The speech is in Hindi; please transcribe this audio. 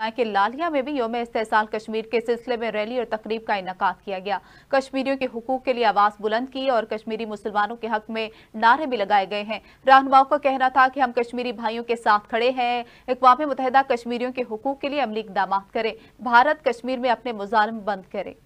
के लालिया में भी योम इस्तेसाल कश्मीर के सिलसिले में रैली और तकरीब का इनका किया गया। कश्मीरियों के हकूक के लिए आवाज़ बुलंद की और कश्मीरी मुसलमानों के हक में नारे भी लगाए गए हैं। रहनुमाओं का कहना था कि हम कश्मीरी भाइयों के साथ खड़े हैं। अकवा मुतहदा कश्मीरियों के हकूक के लिए अमली इकदाम करे। भारत कश्मीर में अपने मुजालम बंद करे।